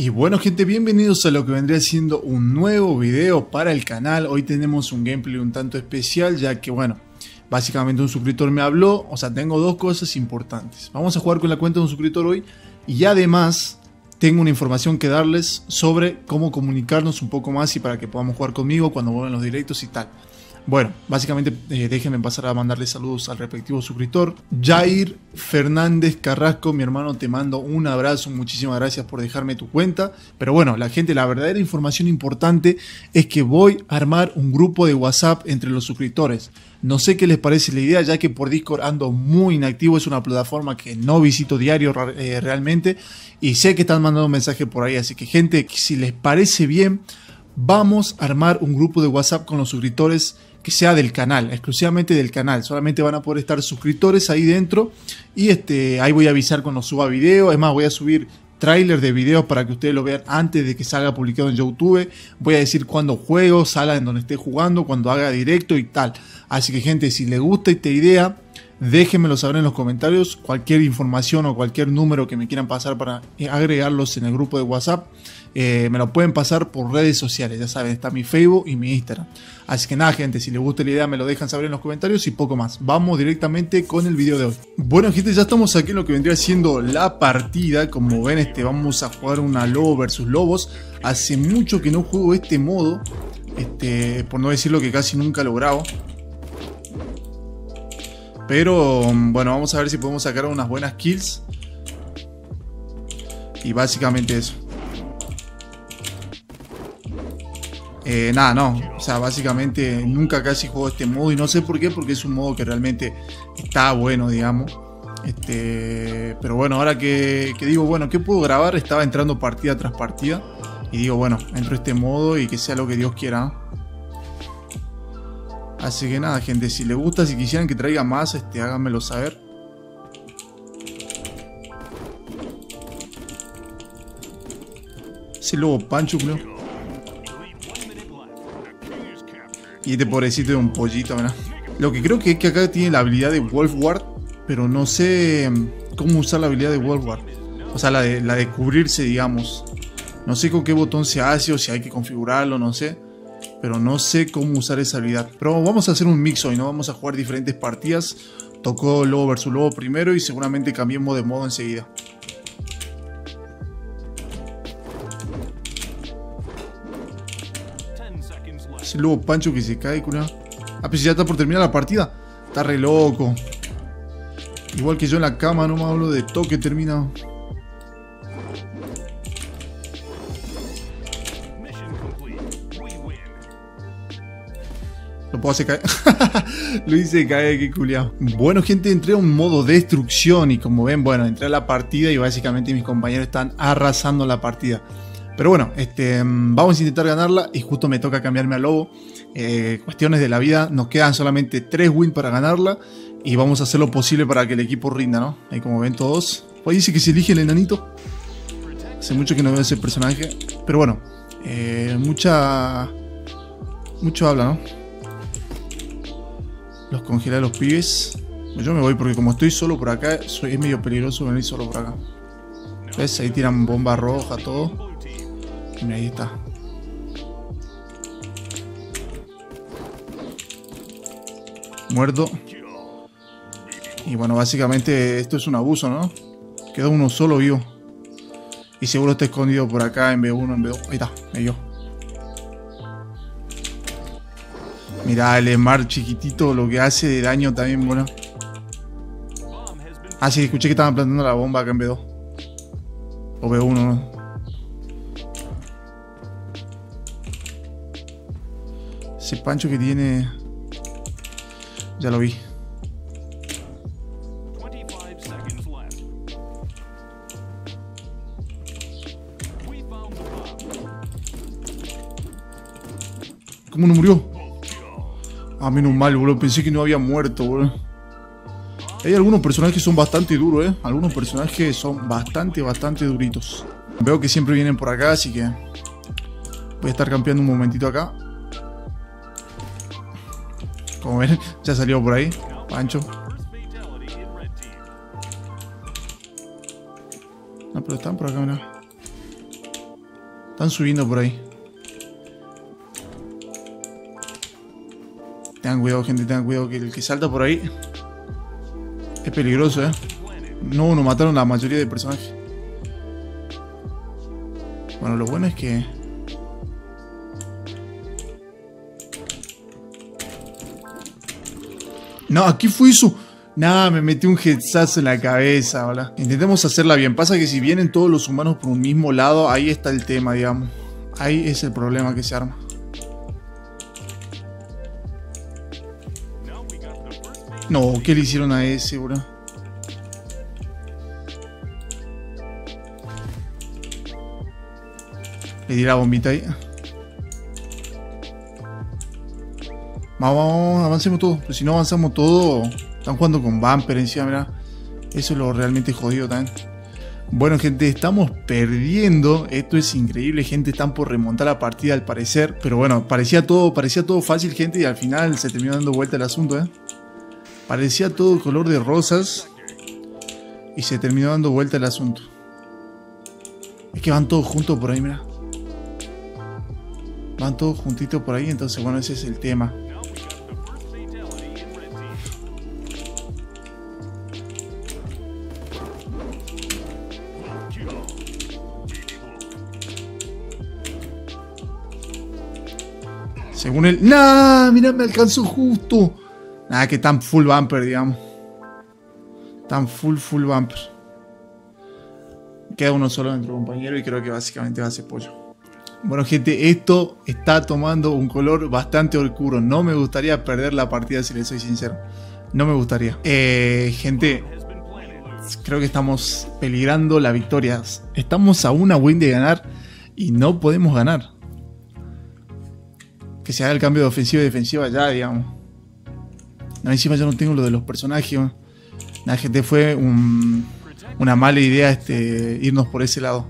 Y bueno gente, bienvenidos a lo que vendría siendo un nuevo video para el canal. Hoy tenemos un gameplay un tanto especial ya que bueno, básicamente un suscriptor me habló, o sea tengo dos cosas importantes. Vamos a jugar con la cuenta de un suscriptor hoy y además tengo una información que darles sobre cómo comunicarnos un poco más y para que podamos jugar conmigo cuando vuelvan los directos y tal. Bueno, básicamente eh, déjenme pasar a mandarle saludos al respectivo suscriptor. Jair Fernández Carrasco, mi hermano, te mando un abrazo, muchísimas gracias por dejarme tu cuenta. Pero bueno, la gente, la verdadera información importante es que voy a armar un grupo de WhatsApp entre los suscriptores. No sé qué les parece la idea, ya que por Discord ando muy inactivo, es una plataforma que no visito diario eh, realmente. Y sé que están mandando mensajes por ahí, así que gente, si les parece bien, vamos a armar un grupo de WhatsApp con los suscriptores que sea del canal, exclusivamente del canal. Solamente van a poder estar suscriptores ahí dentro. Y este, ahí voy a avisar cuando suba video. Es más, voy a subir tráiler de videos para que ustedes lo vean antes de que salga publicado en YouTube. Voy a decir cuándo juego, sala en donde esté jugando, cuando haga directo y tal. Así que gente, si les gusta esta idea, déjenmelo saber en los comentarios. Cualquier información o cualquier número que me quieran pasar para agregarlos en el grupo de WhatsApp. Eh, me lo pueden pasar por redes sociales, ya saben, está mi Facebook y mi Instagram. Así que nada, gente, si les gusta la idea me lo dejan saber en los comentarios y poco más. Vamos directamente con el video de hoy. Bueno, gente, ya estamos aquí en lo que vendría siendo la partida. Como ven, este, vamos a jugar una lobo versus lobos. Hace mucho que no juego este modo, este, por no decirlo que casi nunca lo grabo. Pero bueno, vamos a ver si podemos sacar unas buenas kills. Y básicamente eso. Eh, nada, no. O sea, básicamente nunca casi juego este modo y no sé por qué, porque es un modo que realmente está bueno, digamos. Este, pero bueno, ahora que, digo, bueno, ¿qué puedo grabar? Estaba entrando partida tras partida. Y digo, bueno, entro este modo y que sea lo que Dios quiera. Así que nada, gente, si les gusta, si quisieran que traiga más, este, háganmelo saber. Ese lobo pancho, creo. Y este pobrecito de un pollito, ¿verdad? Lo que creo que es que acá tiene la habilidad de Wolfward, pero no sé mm, cómo usar la habilidad de Wolfward. O sea, la de, la de cubrirse, digamos. No sé con qué botón se hace o si hay que configurarlo, no sé. Pero no sé cómo usar esa habilidad. Pero vamos a hacer un mix hoy, ¿no? Vamos a jugar diferentes partidas. Tocó lobo versus lobo primero y seguramente cambiemos de modo enseguida. Ese lobo pancho que se cae, cura. Ah, pues ya está por terminar la partida. Está re loco. Igual que yo en la cama, no me hablo de toque termina. Lo puedo hacer caer. Lo hice caer, qué culiao. Bueno, gente, entré a un modo destrucción y como ven, bueno, entré a la partida y básicamente mis compañeros están arrasando la partida. Pero bueno, este, mm, vamos a intentar ganarla y justo me toca cambiarme a Lobo. Eh, cuestiones de la vida, nos quedan solamente 3 wins para ganarla y vamos a hacer lo posible para que el equipo rinda, ¿no? Ahí como ven todos. Pues dice que se elige el enanito. Hace mucho que no veo ese personaje. Pero bueno, eh, mucha... Mucho habla, ¿no? Los congela los pibes. Yo me voy porque como estoy solo por acá, soy, es medio peligroso venir solo por acá. ¿Ves? Ahí tiran bomba roja, todo. Ahí está. Muerto. Y bueno, básicamente esto es un abuso, ¿no? Queda uno solo vivo. Y seguro está escondido por acá en B1, en B2. Ahí está, me dio. Mirá, el Smart chiquitito, lo que hace de daño también, bueno. Ah, sí, escuché que estaban plantando la bomba acá en B2. O B1, ¿no? Ese pancho que tiene... Ya lo vi. ¿Cómo no murió? Ah, menos mal, boludo. Pensé que no había muerto, boludo. Hay algunos personajes que son bastante duros, ¿eh? Algunos personajes son bastante, bastante duritos. Veo que siempre vienen por acá, así que... Voy a estar campeando un momentito acá. Como ven, ya salió por ahí. Pancho. No, pero están por acá, mira. Están subiendo por ahí. Tengan cuidado, gente, tengan cuidado que el que salta por ahí es peligroso, ¿eh? No, nos mataron la mayoría de personajes. Bueno, lo bueno es que... No, aquí fue eso. Nada, me metí un headsazo en la cabeza, ¿verdad? Intentemos hacerla bien. Pasa que si vienen todos los humanos por un mismo lado, ahí está el tema, digamos. Ahí es el problema que se arma. No, ¿qué le hicieron a ese, bro? Le di la bombita ahí. Vamos, vamos, avancemos todo. Pero si no avanzamos todo, están jugando con Bumper encima, mira. Eso es lo realmente jodido también. Bueno, gente, estamos perdiendo. Esto es increíble, gente. Están por remontar la partida al parecer. Pero bueno, parecía todo, parecía todo fácil, gente. Y al final se terminó dando vuelta el asunto, ¿eh? Parecía todo color de rosas. Y se terminó dando vuelta el asunto. Es que van todos juntos por ahí, mira. Van todos juntitos por ahí, entonces bueno, ese es el tema. Según él... ¡Nah! Mira, me alcanzó justo. Nada, que tan full bumper, digamos. Tan full, full bumper. Queda uno solo dentro, compañero, y creo que básicamente va a ser pollo. Bueno, gente, esto está tomando un color bastante oscuro. No me gustaría perder la partida, si les soy sincero. No me gustaría. Eh, gente, creo que estamos peligrando la victoria. Estamos a una win de ganar y no podemos ganar que se haga el cambio de ofensiva y defensiva ya, digamos. No, encima yo no tengo lo de los personajes. La gente fue una mala idea este, irnos por ese lado.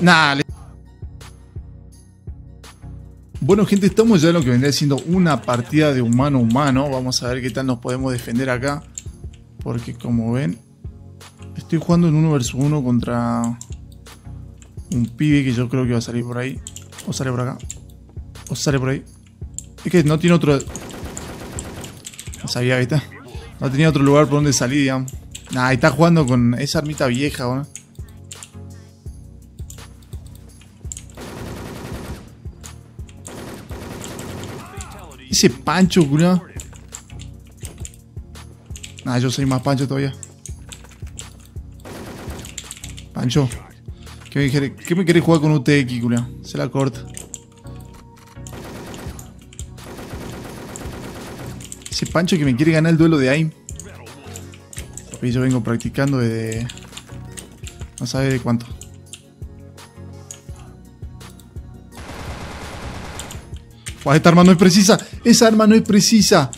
Nah, Bueno gente, estamos ya en lo que vendría siendo una partida de humano humano. Vamos a ver qué tal nos podemos defender acá. Porque como ven, Estoy jugando en uno versus uno contra un pibe que yo creo que va a salir por ahí. O sale por acá. O sale por ahí. Es que no tiene otro... No sabía, ¿viste? No tenía otro lugar por donde salir, digamos. Nah, está jugando con esa armita vieja, ¿no? Ese pancho, culo. Nah, yo soy más pancho todavía. Pancho. ¿Qué me, quiere, ¿Qué me querés jugar con UTX, culia? Se la corta. Ese Pancho que me quiere ganar el duelo de AIM. Yo vengo practicando desde... No sabe de cuánto. esta arma no es precisa. Esa arma no es precisa.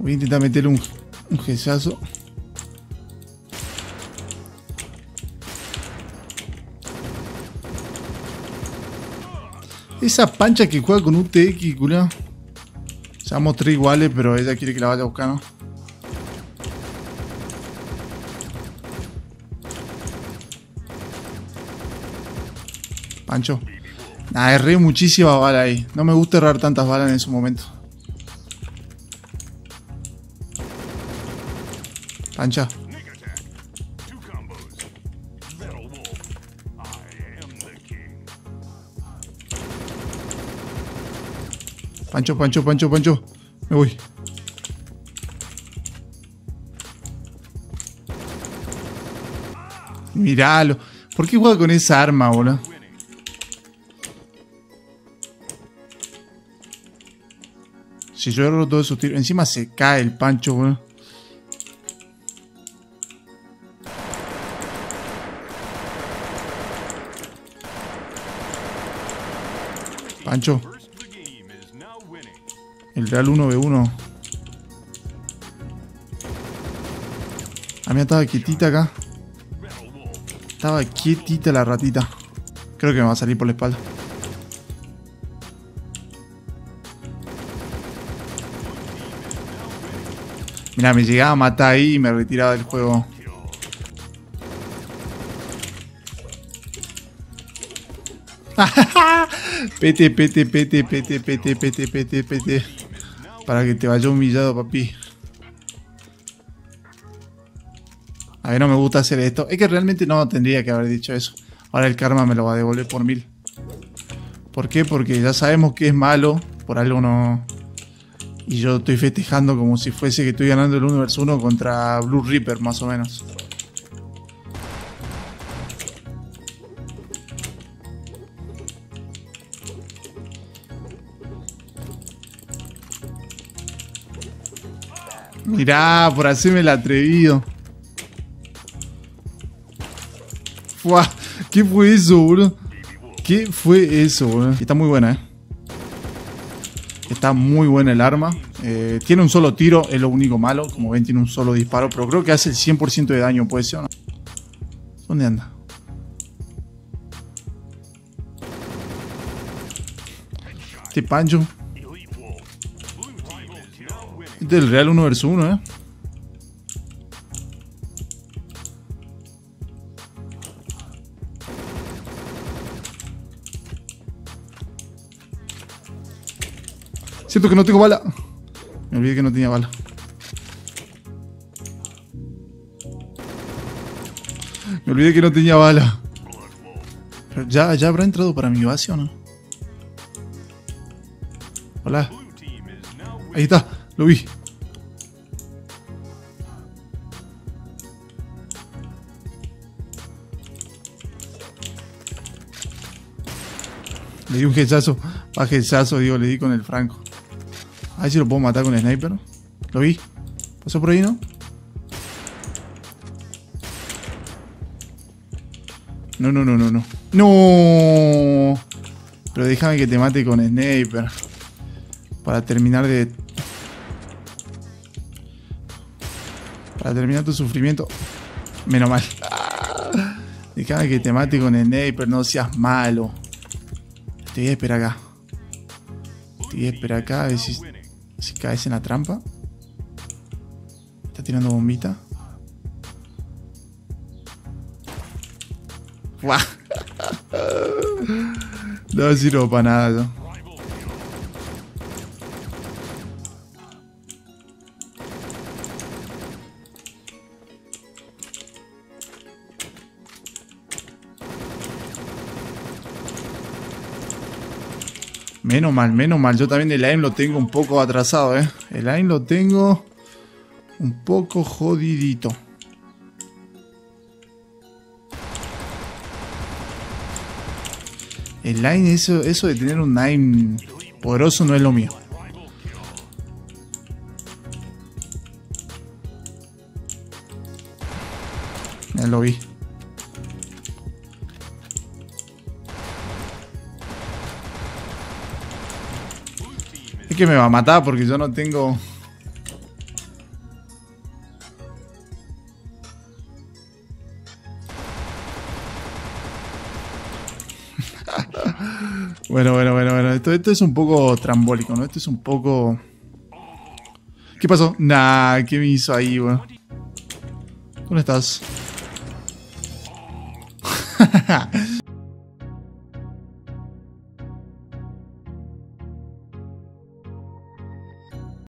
Voy a intentar meterle un, un gesazo. Esa pancha que juega con UTX, culo. Seamos tres iguales, pero ella quiere que la vaya a buscar, ¿no? Pancho. Nah, erré muchísimas balas ahí. No me gusta errar tantas balas en ese momento. Pancha. Pancho, Pancho, Pancho, Pancho. Me voy. Míralo. ¿Por qué juega con esa arma, boludo? Si yo erro todo esos tiros. Encima se cae el pancho, boludo. Pancho. El Real 1v1. A mí estaba quietita acá. Estaba quietita la ratita. Creo que me va a salir por la espalda. Mira, me llegaba a matar ahí y me retiraba del juego. pete, pete, pete, pete, pete, pete, pete, pete. Para que te vaya humillado, papi. A ver, no me gusta hacer esto. Es que realmente no tendría que haber dicho eso. Ahora el karma me lo va a devolver por mil. ¿Por qué? Porque ya sabemos que es malo. Por algo no... Y yo estoy festejando como si fuese que estoy ganando el 1 vs 1 contra Blue Reaper, más o menos. Mirá, por hacerme el atrevido. ¿Qué fue eso, bro? ¿Qué fue eso, bro? Está muy buena, eh. Está muy buena el arma. Eh, tiene un solo tiro, es lo único malo. Como ven, tiene un solo disparo. Pero creo que hace el 100% de daño, ¿puede ser no? ¿Dónde anda? Este pancho. Este es el Real 1 vs 1, ¿eh? Siento que no tengo bala. Me olvidé que no tenía bala. Me olvidé que no tenía bala. ya, ya habrá entrado para mi base o no. Hola. Ahí está, lo vi. Le di un hechazo, a hechazo, digo, le di con el franco. A ver si lo puedo matar con el sniper. Lo vi. Pasó por ahí, ¿no? No, no, no, no, no. ¡No! Pero déjame que te mate con sniper. Para terminar de... Para terminar tu sufrimiento. Menos mal. Déjame que te mate con sniper, no seas malo. Te voy a esperar acá. Te voy a esperar acá a ver si... Caes en la trampa. Está tirando bombita. no sirvo para nada. Menos mal, menos mal. Yo también el aim lo tengo un poco atrasado, ¿eh? El aim lo tengo un poco jodidito. El line, eso, eso de tener un aim poderoso no es lo mío. Ya lo vi. Que me va a matar porque yo no tengo... bueno, bueno, bueno, bueno. Esto, esto es un poco trambólico, ¿no? Esto es un poco... ¿Qué pasó? Nah, ¿qué me hizo ahí, weón? ¿Dónde estás?